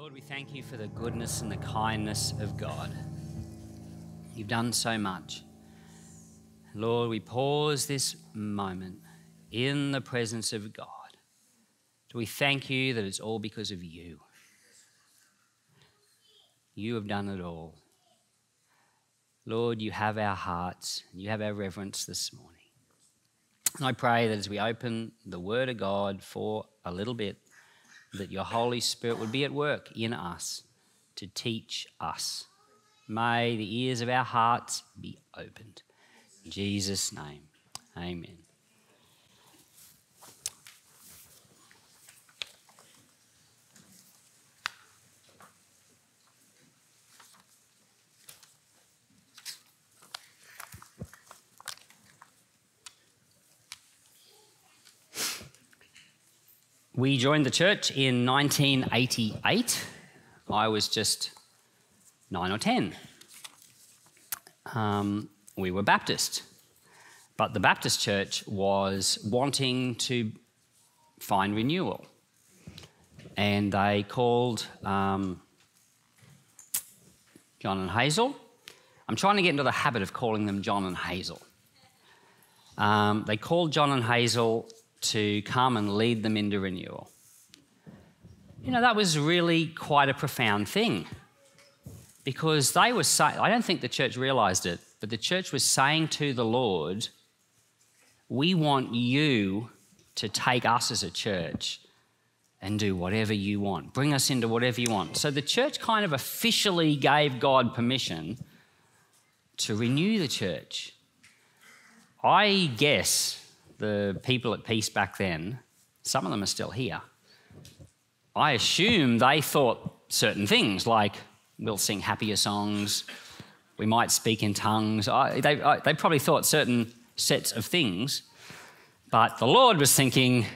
Lord, we thank you for the goodness and the kindness of God. You've done so much. Lord, we pause this moment in the presence of God. We thank you that it's all because of you. You have done it all. Lord, you have our hearts, you have our reverence this morning. And I pray that as we open the Word of God for a little bit, that your Holy Spirit would be at work in us to teach us. May the ears of our hearts be opened. In Jesus' name, amen. We joined the church in 1988. I was just nine or ten. Um, we were Baptist, but the Baptist church was wanting to find renewal. And they called um, John and Hazel. I'm trying to get into the habit of calling them John and Hazel. Um, they called John and Hazel to come and lead them into renewal. You know, that was really quite a profound thing because they were saying, I don't think the church realized it, but the church was saying to the Lord, We want you to take us as a church and do whatever you want, bring us into whatever you want. So the church kind of officially gave God permission to renew the church. I guess the people at Peace back then, some of them are still here. I assume they thought certain things like we'll sing happier songs, we might speak in tongues. I, they, I, they probably thought certain sets of things, but the Lord was thinking,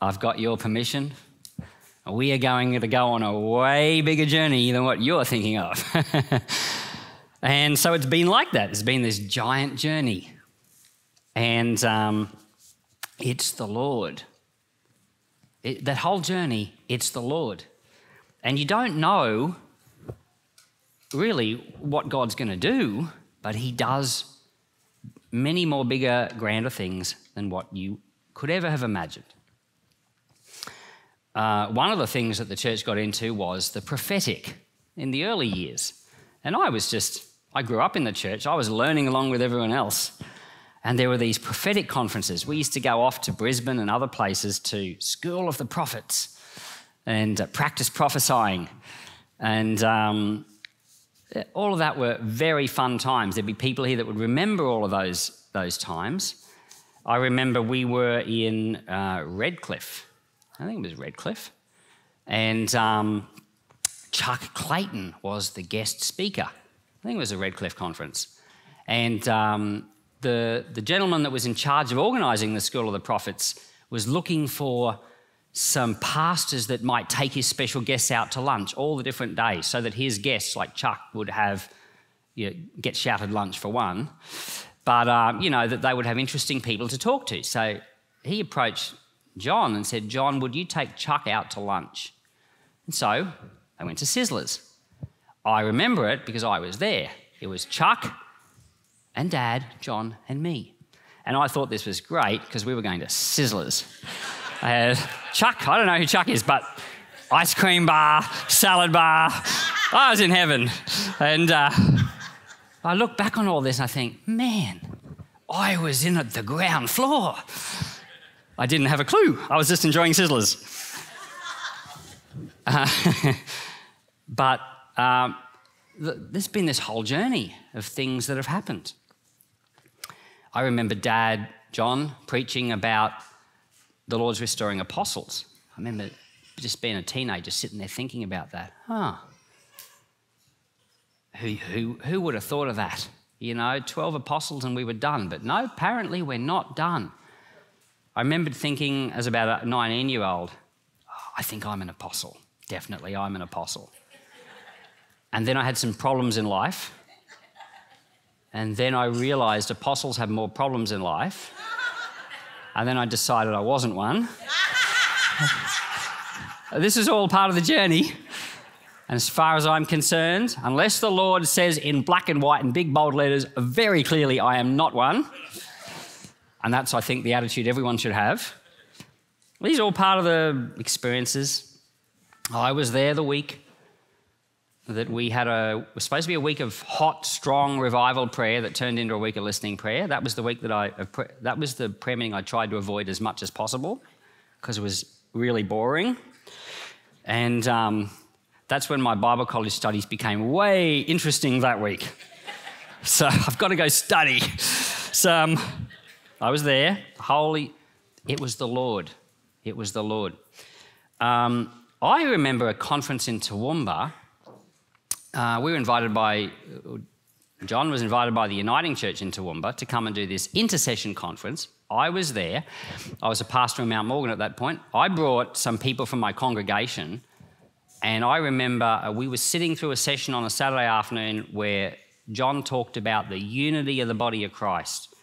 I've got your permission. We are going to go on a way bigger journey than what you're thinking of. and so it's been like that. It's been this giant journey. And um, it's the Lord. It, that whole journey, it's the Lord. And you don't know really what God's going to do, but He does many more bigger, grander things than what you could ever have imagined. Uh, one of the things that the church got into was the prophetic in the early years. And I was just, I grew up in the church, I was learning along with everyone else. And there were these prophetic conferences. We used to go off to Brisbane and other places to School of the Prophets and uh, practice prophesying. And um, all of that were very fun times. There'd be people here that would remember all of those, those times. I remember we were in uh, Redcliffe. I think it was Redcliffe. And um, Chuck Clayton was the guest speaker. I think it was a Redcliffe conference. And um, the, the gentleman that was in charge of organising the School of the Prophets was looking for some pastors that might take his special guests out to lunch all the different days so that his guests, like Chuck, would have, you know, get shouted lunch for one, but, um, you know, that they would have interesting people to talk to. So he approached John and said, John, would you take Chuck out to lunch? And so they went to Sizzlers. I remember it because I was there. It was Chuck, and Dad, John, and me. And I thought this was great because we were going to Sizzlers. uh, Chuck, I don't know who Chuck is, but ice cream bar, salad bar. I was in heaven. And uh, I look back on all this and I think, man, I was in at the ground floor. I didn't have a clue. I was just enjoying Sizzlers. Uh, but um, th- there's been this whole journey of things that have happened. I remember Dad, John, preaching about the Lord's restoring apostles. I remember just being a teenager sitting there thinking about that. Huh. Who, who, who would have thought of that? You know, 12 apostles and we were done. But no, apparently we're not done. I remembered thinking as about a 19 year old, oh, I think I'm an apostle. Definitely, I'm an apostle. And then I had some problems in life and then I realized apostles have more problems in life. And then I decided I wasn't one. this is all part of the journey. And as far as I'm concerned, unless the Lord says in black and white and big bold letters very clearly, I am not one, and that's, I think, the attitude everyone should have. These are all part of the experiences. I was there the week that we had a was supposed to be a week of hot, strong revival prayer that turned into a week of listening prayer. That was the week that I that was the prayer meeting I tried to avoid as much as possible because it was really boring. And um, that's when my Bible college studies became way interesting that week. so I've got to go study. So um, I was there. Holy, it was the Lord. It was the Lord. Um, I remember a conference in Toowoomba uh, we were invited by, John was invited by the Uniting Church in Toowoomba to come and do this intercession conference. I was there. I was a pastor in Mount Morgan at that point. I brought some people from my congregation, and I remember uh, we were sitting through a session on a Saturday afternoon where John talked about the unity of the body of Christ.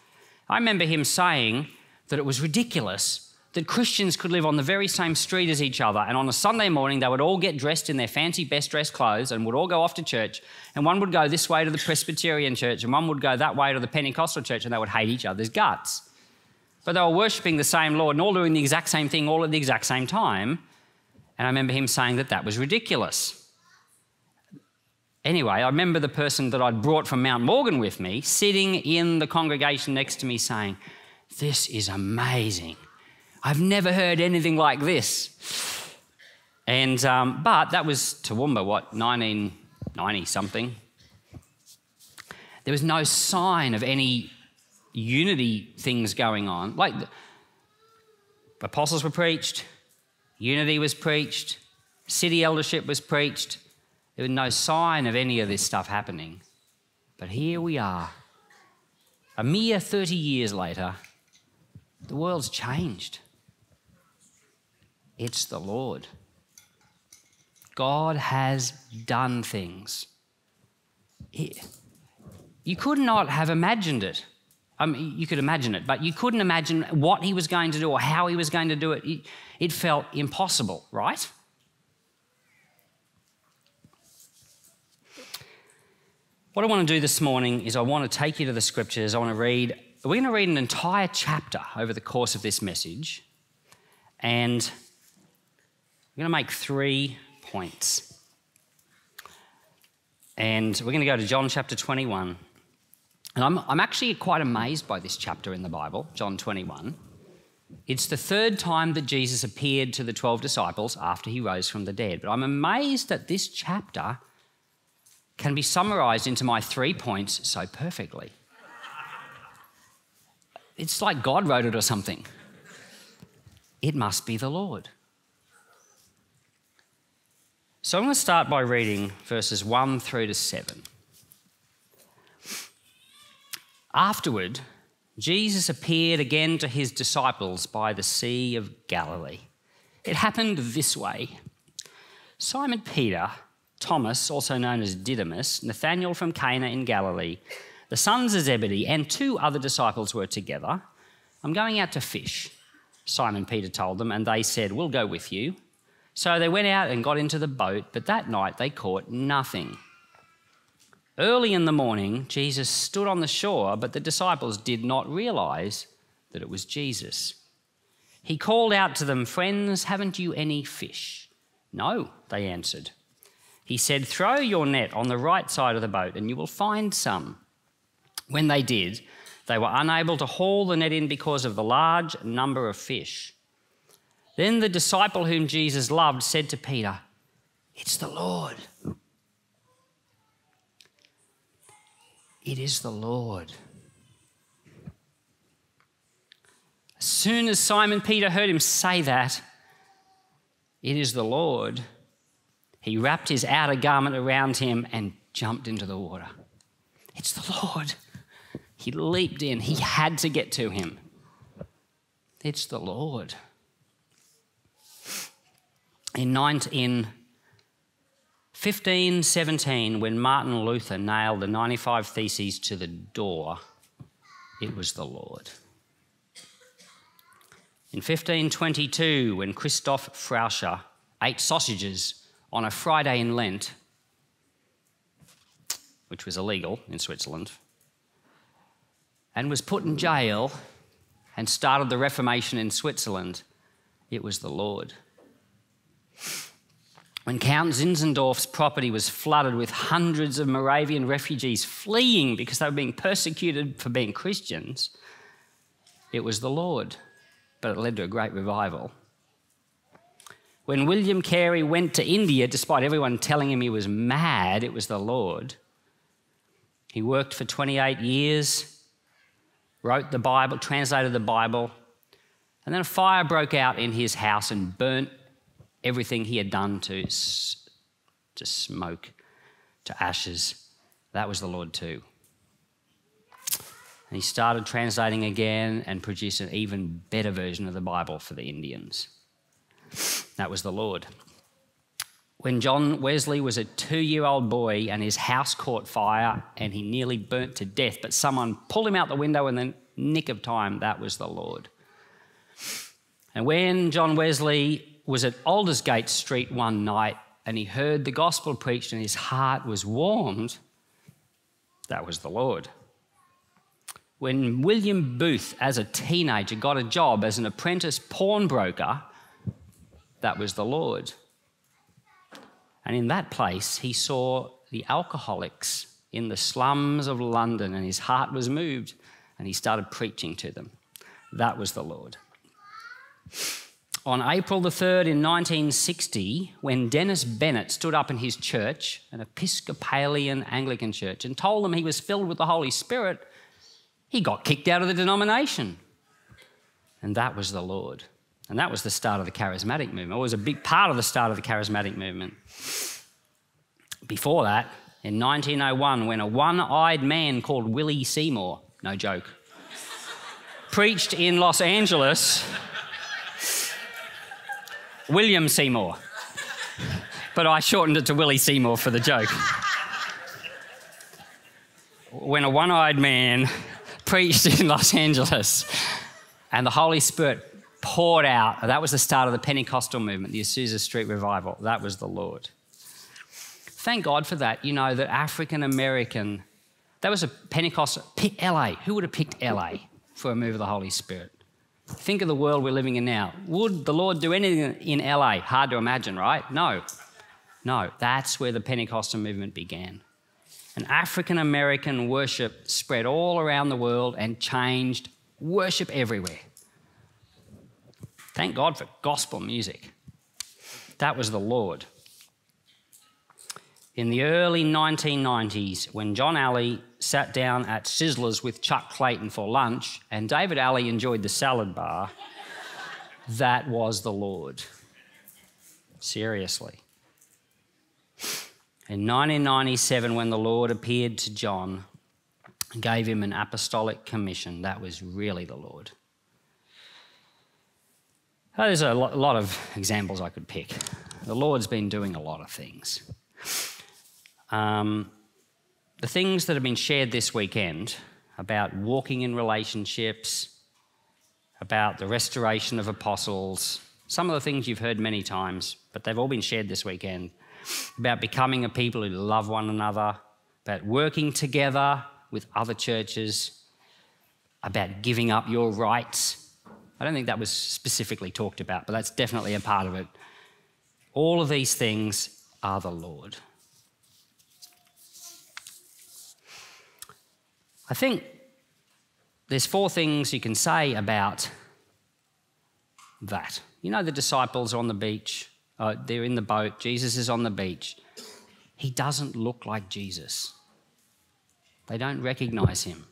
I remember him saying that it was ridiculous that Christians could live on the very same street as each other. And on a Sunday morning, they would all get dressed in their fancy best dressed clothes and would all go off to church. And one would go this way to the Presbyterian church, and one would go that way to the Pentecostal church, and they would hate each other's guts. But they were worshipping the same Lord and all doing the exact same thing all at the exact same time. And I remember him saying that that was ridiculous. Anyway, I remember the person that I'd brought from Mount Morgan with me sitting in the congregation next to me saying, This is amazing. I've never heard anything like this. And, um, but that was Toowoomba, what, 1990 something. There was no sign of any unity things going on. Like, apostles were preached, unity was preached, city eldership was preached. There was no sign of any of this stuff happening. But here we are, a mere 30 years later, the world's changed. It's the Lord. God has done things. You could not have imagined it. I mean, you could imagine it, but you couldn't imagine what he was going to do or how he was going to do. It, it felt impossible, right? What I want to do this morning is I want to take you to the scriptures. I want to read, we're going to read an entire chapter over the course of this message. And I'm going to make three points. And we're going to go to John chapter 21. And I'm, I'm actually quite amazed by this chapter in the Bible, John 21. It's the third time that Jesus appeared to the 12 disciples after he rose from the dead. But I'm amazed that this chapter can be summarized into my three points so perfectly. It's like God wrote it or something. It must be the Lord. So I'm going to start by reading verses 1 through to 7. Afterward, Jesus appeared again to his disciples by the Sea of Galilee. It happened this way Simon Peter, Thomas, also known as Didymus, Nathanael from Cana in Galilee, the sons of Zebedee, and two other disciples were together. I'm going out to fish, Simon Peter told them, and they said, We'll go with you. So they went out and got into the boat, but that night they caught nothing. Early in the morning, Jesus stood on the shore, but the disciples did not realize that it was Jesus. He called out to them, Friends, haven't you any fish? No, they answered. He said, Throw your net on the right side of the boat and you will find some. When they did, they were unable to haul the net in because of the large number of fish. Then the disciple whom Jesus loved said to Peter, It's the Lord. It is the Lord. As soon as Simon Peter heard him say that, it is the Lord, he wrapped his outer garment around him and jumped into the water. It's the Lord. He leaped in. He had to get to him. It's the Lord in, 1517, when Martin Luther nailed the 95 Theses to the door, it was the Lord. In 1522, when Christoph Froschauer ate sausages on a Friday in Lent, which was illegal in Switzerland, and was put in jail and started the Reformation in Switzerland, it was the Lord. When Count Zinzendorf's property was flooded with hundreds of Moravian refugees fleeing because they were being persecuted for being Christians, it was the Lord. But it led to a great revival. When William Carey went to India, despite everyone telling him he was mad, it was the Lord. He worked for 28 years, wrote the Bible, translated the Bible, and then a fire broke out in his house and burnt everything he had done to, to smoke, to ashes. That was the Lord too. And he started translating again and produced an even better version of the Bible for the Indians. That was the Lord. When John Wesley was a two year old boy and his house caught fire and he nearly burnt to death, but someone pulled him out the window in the nick of time, that was the Lord. And when John Wesley was at Aldersgate Street one night and he heard the gospel preached and his heart was warmed, that was the Lord. When William Booth, as a teenager, got a job as an apprentice pawnbroker, that was the Lord. And in that place, he saw the alcoholics in the slums of London, and his heart was moved, and he started preaching to them. That was the Lord. On April the 3rd in 1960, when Dennis Bennett stood up in his church, an Episcopalian Anglican church, and told them he was filled with the Holy Spirit, he got kicked out of the denomination. And that was the Lord. And that was the start of the charismatic movement. It was a big part of the start of the charismatic movement. Before that, in 1901, when a one eyed man called Willie Seymour, no joke, preached in Los Angeles William Seymour. But I shortened it to Willie Seymour for the joke. When a one eyed man preached in Los Angeles and the Holy Spirit poured out, that was the start of the Pentecostal movement, the Azusa Street Revival. That was the Lord. Thank God for that. You know, that African American, that was a Pentecostal, pick LA. Who would have picked LA for a move of the Holy Spirit? Think of the world we're living in now. Would the Lord do anything in LA? Hard to imagine, right? No. No, that's where the Pentecostal movement began. An African American worship spread all around the world and changed worship everywhere. Thank God for gospel music. That was the Lord. In the early 1990s, when John Alley sat down at Sizzlers with Chuck Clayton for lunch and David Alley enjoyed the salad bar, that was the Lord. Seriously. In 1997, when the Lord appeared to John gave him an apostolic commission, that was really the Lord. Oh, there's a lot of examples I could pick. The Lord's been doing a lot of things. Um, the things that have been shared this weekend about walking in relationships, about the restoration of apostles, some of the things you've heard many times, but they've all been shared this weekend about becoming a people who love one another, about working together with other churches, about giving up your rights. I don't think that was specifically talked about, but that's definitely a part of it. All of these things are the Lord. I think there's four things you can say about that. You know, the disciples are on the beach, uh, they're in the boat, Jesus is on the beach. He doesn't look like Jesus, they don't recognize him.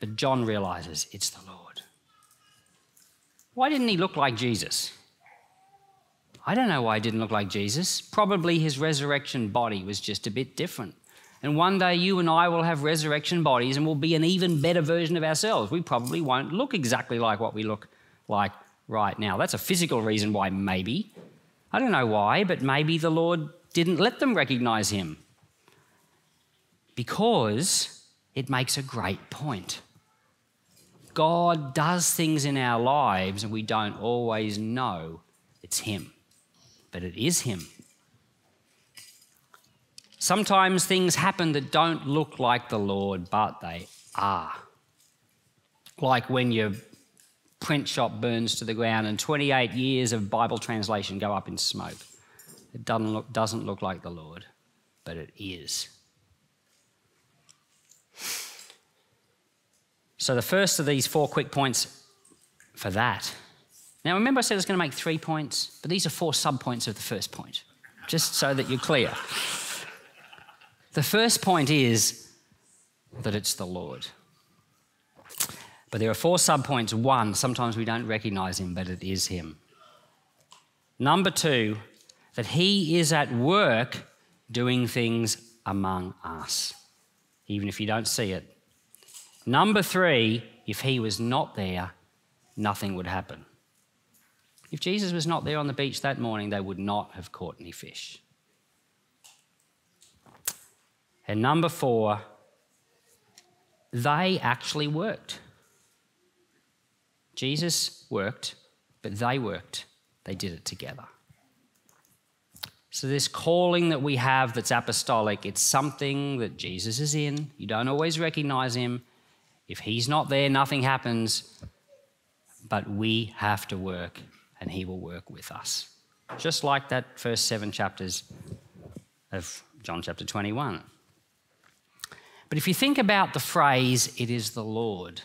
But John realizes it's the Lord. Why didn't he look like Jesus? I don't know why he didn't look like Jesus. Probably his resurrection body was just a bit different. And one day you and I will have resurrection bodies and we'll be an even better version of ourselves. We probably won't look exactly like what we look like right now. That's a physical reason why, maybe. I don't know why, but maybe the Lord didn't let them recognize him. Because it makes a great point. God does things in our lives and we don't always know it's Him. But it is Him. Sometimes things happen that don't look like the Lord, but they are. Like when your print shop burns to the ground and 28 years of Bible translation go up in smoke. It doesn't look, doesn't look like the Lord, but it is. So, the first of these four quick points for that. Now, remember, I said I was going to make three points, but these are four sub points of the first point, just so that you're clear. The first point is that it's the Lord. But there are four sub points. One, sometimes we don't recognize him, but it is him. Number two, that he is at work doing things among us, even if you don't see it. Number three, if he was not there, nothing would happen. If Jesus was not there on the beach that morning, they would not have caught any fish. And number four, they actually worked. Jesus worked, but they worked. They did it together. So, this calling that we have that's apostolic, it's something that Jesus is in. You don't always recognize him. If he's not there, nothing happens. But we have to work, and he will work with us. Just like that first seven chapters of John chapter 21. But if you think about the phrase, it is the Lord,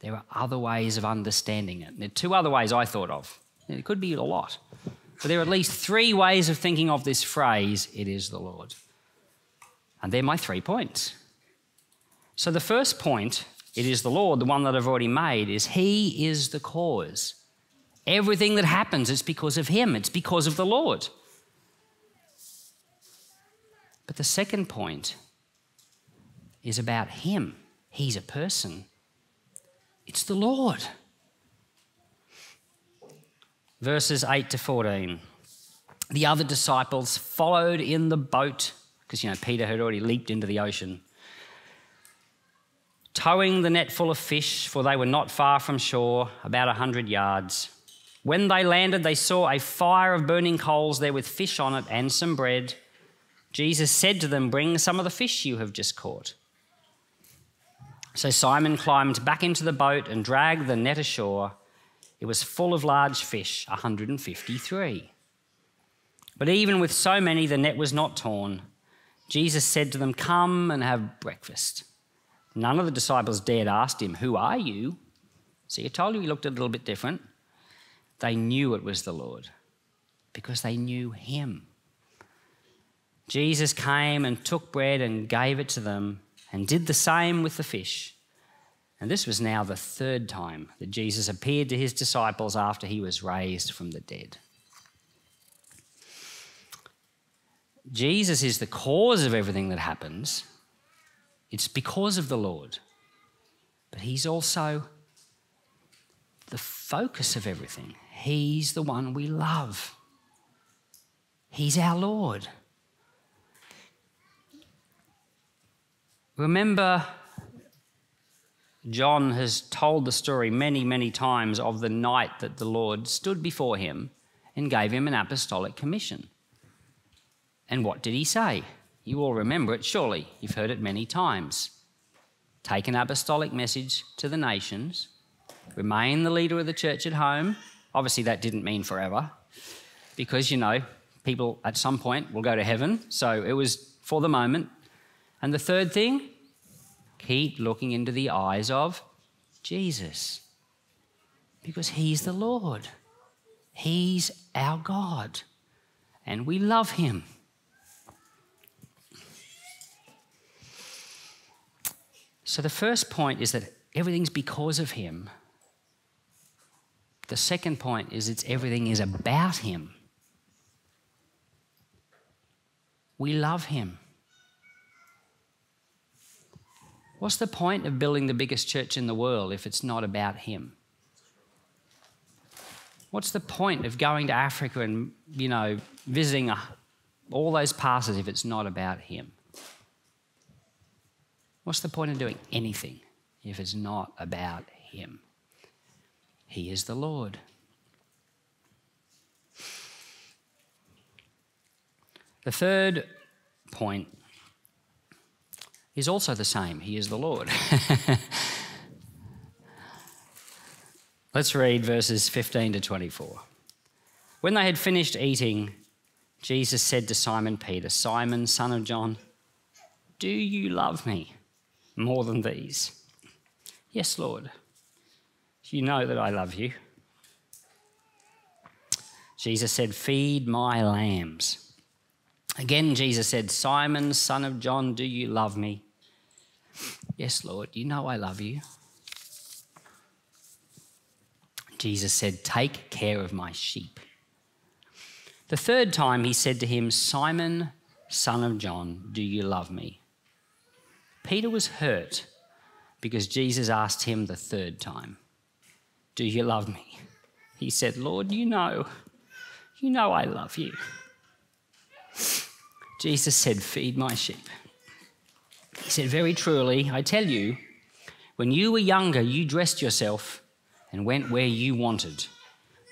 there are other ways of understanding it. There are two other ways I thought of. It could be a lot. But there are at least three ways of thinking of this phrase, it is the Lord. And they're my three points. So the first point, it is the Lord, the one that I've already made, is He is the cause. Everything that happens is because of Him, it's because of the Lord. But the second point is about Him. He's a person, it's the Lord. Verses 8 to 14. The other disciples followed in the boat, because, you know, Peter had already leaped into the ocean, towing the net full of fish, for they were not far from shore, about a hundred yards. When they landed, they saw a fire of burning coals there with fish on it and some bread. Jesus said to them, Bring some of the fish you have just caught. So Simon climbed back into the boat and dragged the net ashore. It was full of large fish, 153. But even with so many, the net was not torn. Jesus said to them, Come and have breakfast. None of the disciples dared ask him, Who are you? See, I told you he looked a little bit different. They knew it was the Lord because they knew him. Jesus came and took bread and gave it to them and did the same with the fish. And this was now the third time that Jesus appeared to his disciples after he was raised from the dead. Jesus is the cause of everything that happens. It's because of the Lord. But he's also the focus of everything. He's the one we love. He's our Lord. Remember, John has told the story many, many times of the night that the Lord stood before him and gave him an apostolic commission. And what did he say? You all remember it, surely. You've heard it many times. Take an apostolic message to the nations, remain the leader of the church at home. Obviously, that didn't mean forever, because, you know, people at some point will go to heaven. So it was for the moment, and the third thing, keep looking into the eyes of Jesus because He's the Lord, He's our God, and we love Him. So the first point is that everything's because of Him. The second point is it's everything is about Him. We love Him. What's the point of building the biggest church in the world if it's not about Him? What's the point of going to Africa and, you know, visiting a, all those pastors if it's not about Him? What's the point of doing anything if it's not about Him? He is the Lord. The third point is also the same. He is the Lord. Let's read verses 15 to 24. When they had finished eating, Jesus said to Simon Peter, Simon, son of John, do you love me more than these? Yes, Lord. You know that I love you. Jesus said, Feed my lambs. Again, Jesus said, Simon, son of John, do you love me? Yes, Lord, you know I love you. Jesus said, Take care of my sheep. The third time he said to him, Simon, son of John, do you love me? Peter was hurt because Jesus asked him the third time, Do you love me? He said, Lord, you know you know I love you. Jesus said, Feed my sheep. He said, Very truly, I tell you, when you were younger, you dressed yourself and went where you wanted.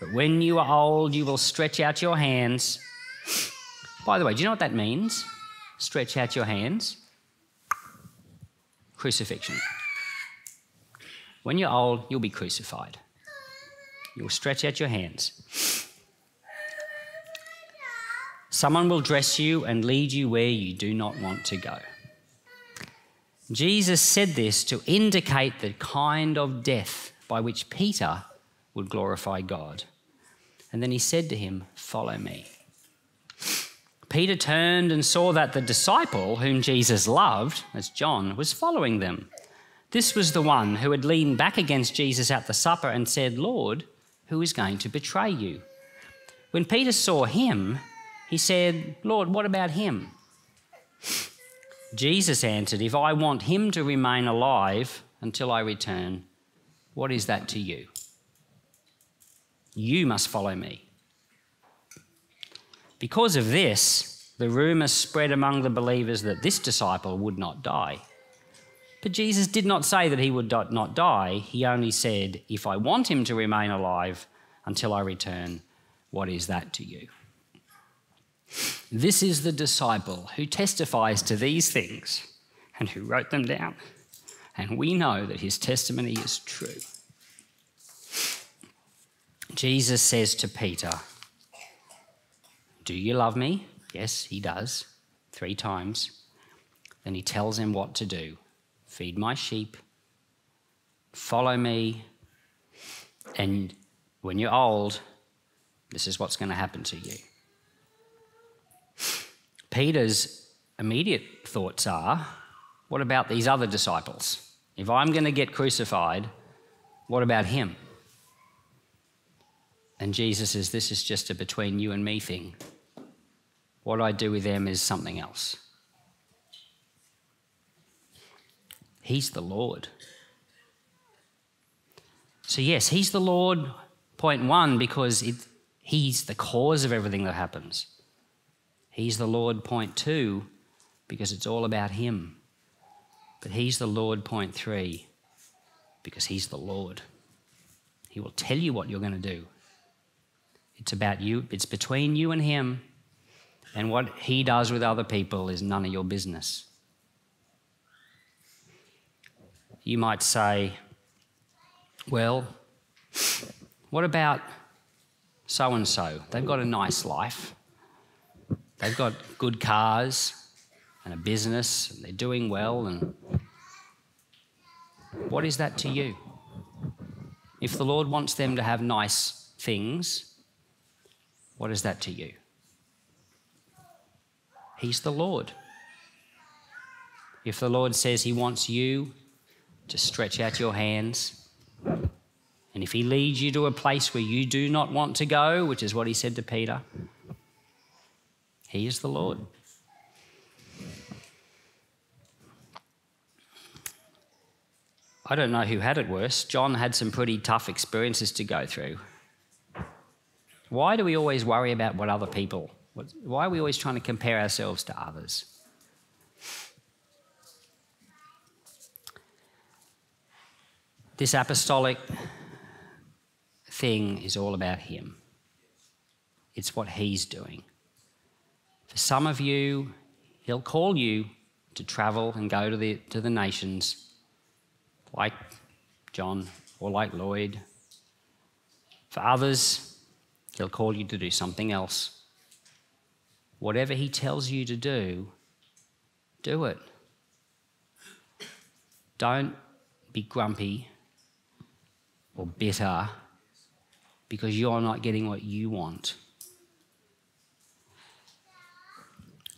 But when you are old, you will stretch out your hands. By the way, do you know what that means? Stretch out your hands. Crucifixion. When you're old, you'll be crucified. You'll stretch out your hands. Someone will dress you and lead you where you do not want to go. Jesus said this to indicate the kind of death by which Peter would glorify God. And then he said to him, Follow me. Peter turned and saw that the disciple whom Jesus loved, as John, was following them. This was the one who had leaned back against Jesus at the supper and said, Lord, who is going to betray you? When Peter saw him, he said, Lord, what about him? Jesus answered, If I want him to remain alive until I return, what is that to you? You must follow me. Because of this, the rumour spread among the believers that this disciple would not die. But Jesus did not say that he would not die. He only said, If I want him to remain alive until I return, what is that to you? This is the disciple who testifies to these things and who wrote them down. And we know that his testimony is true. Jesus says to Peter, Do you love me? Yes, he does, three times. Then he tells him what to do feed my sheep, follow me, and when you're old, this is what's going to happen to you. Peter's immediate thoughts are what about these other disciples? If I'm going to get crucified, what about him? And Jesus says, This is just a between you and me thing. What I do with them is something else. He's the Lord. So, yes, He's the Lord, point one, because it, He's the cause of everything that happens. He's the Lord, point two, because it's all about Him. But He's the Lord, point three, because He's the Lord. He will tell you what you're going to do. It's about you, it's between you and Him. And what He does with other people is none of your business. You might say, well, what about so and so? They've got a nice life. They've got good cars and a business, and they're doing well. And what is that to you? If the Lord wants them to have nice things, what is that to you? He's the Lord. If the Lord says He wants you to stretch out your hands, and if He leads you to a place where you do not want to go, which is what He said to Peter, he is the Lord. I don't know who had it worse. John had some pretty tough experiences to go through. Why do we always worry about what other people? Why are we always trying to compare ourselves to others? This apostolic thing is all about him. It's what he's doing. For some of you, He'll call you to travel and go to the, to the nations, like John or like Lloyd. For others, He'll call you to do something else. Whatever He tells you to do, do it. Don't be grumpy or bitter because you're not getting what you want.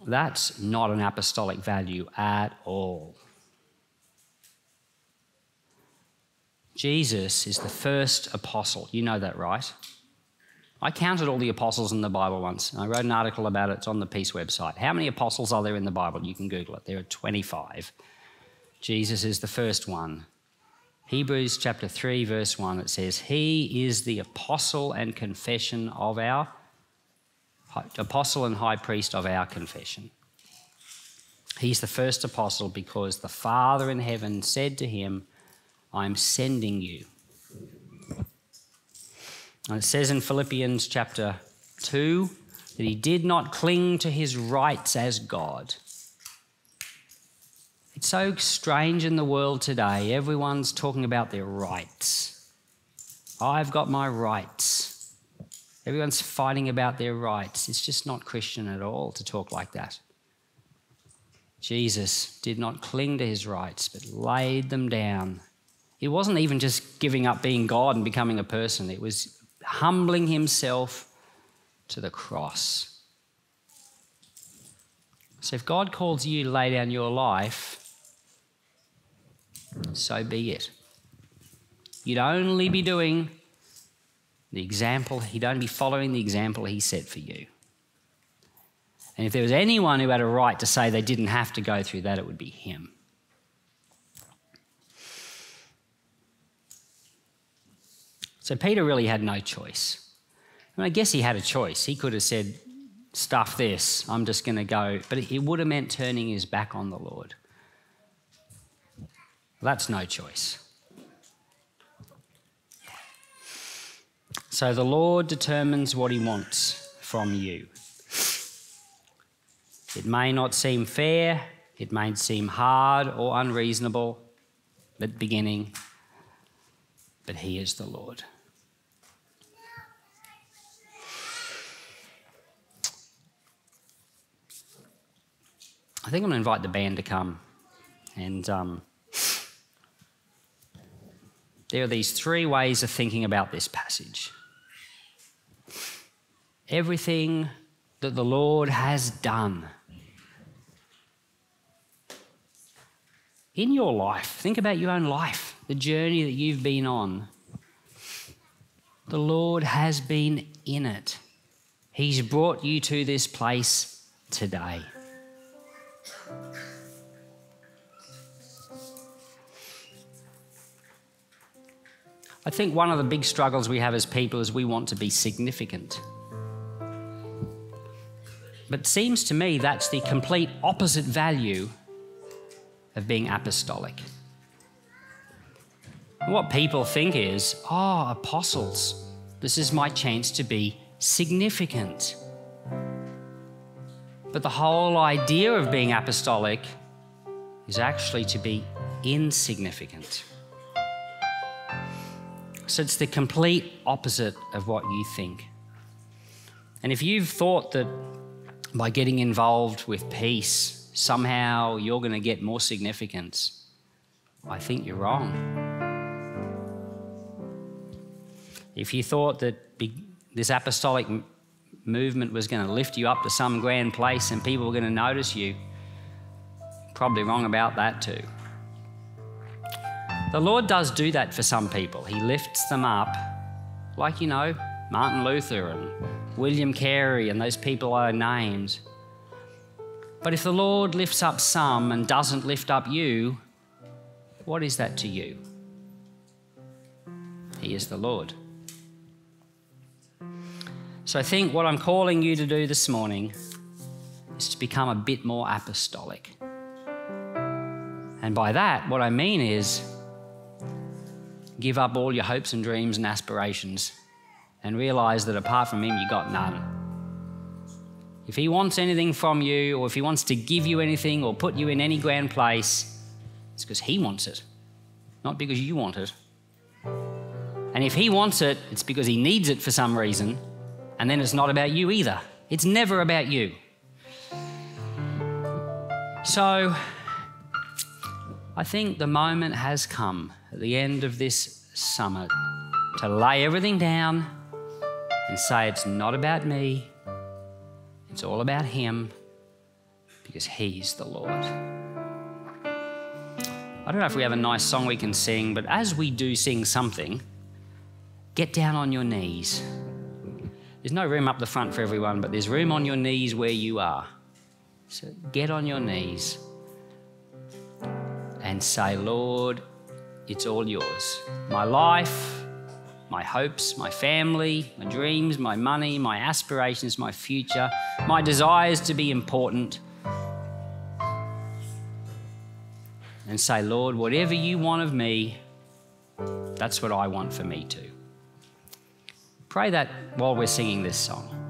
That's not an apostolic value at all. Jesus is the first apostle. You know that, right? I counted all the apostles in the Bible once. I wrote an article about it. It's on the Peace website. How many apostles are there in the Bible? You can Google it. There are 25. Jesus is the first one. Hebrews chapter 3, verse 1, it says, He is the apostle and confession of our apostle and high priest of our confession. He's the first apostle because the Father in heaven said to him, I'm sending you. And it says in Philippians chapter 2 that he did not cling to his rights as God. It's so strange in the world today. Everyone's talking about their rights. I've got my rights. Everyone's fighting about their rights. It's just not Christian at all to talk like that. Jesus did not cling to his rights, but laid them down. It wasn't even just giving up being God and becoming a person, it was humbling himself to the cross. So if God calls you to lay down your life, so be it. You'd only be doing the example, he'd only be following the example he set for you. And if there was anyone who had a right to say they didn't have to go through that, it would be him. So Peter really had no choice. And I guess he had a choice. He could have said, Stuff this, I'm just going to go. But it would have meant turning his back on the Lord. That's no choice. So the Lord determines what He wants from you. It may not seem fair, it may seem hard or unreasonable at the beginning, but He is the Lord. I think I'm going to invite the band to come. And um, there are these three ways of thinking about this passage everything that the Lord has done. In your life, think about your own life, the journey that you've been on. The Lord has been in it. He's brought you to this place today. I think one of the big struggles we have as people is we want to be significant. But seems to me that's the complete opposite value of being apostolic. What people think is, oh, apostles, this is my chance to be significant. But the whole idea of being apostolic is actually to be insignificant. So it's the complete opposite of what you think. And if you've thought that by getting involved with peace, somehow you're going to get more significance. I think you're wrong. If you thought that this apostolic movement was going to lift you up to some grand place and people were going to notice you, probably wrong about that too. The Lord does do that for some people. He lifts them up, like, you know, Martin Luther and William Carey and those people I named. But if the Lord lifts up some and doesn't lift up you, what is that to you? He is the Lord. So I think what I'm calling you to do this morning is to become a bit more apostolic. And by that, what I mean is give up all your hopes and dreams and aspirations and realize that apart from Him, you got none. If He wants anything from you, or if He wants to give you anything or put you in any grand place, it's because He wants it, not because you want it. And if He wants it, it's because He needs it for some reason, and then it's not about you either. It's never about you. So, I think the moment has come at the end of this summit to lay everything down and say, It's not about me, it's all about Him because He's the Lord. I don't know if we have a nice song we can sing, but as we do sing something, get down on your knees. There's no room up the front for everyone, but there's room on your knees where you are. So get on your knees and say, Lord, it's all yours. My life, my hopes, my family, my dreams, my money, my aspirations, my future, my desires to be important. And say, Lord, whatever you want of me, that's what I want for me too. Pray that while we're singing this song.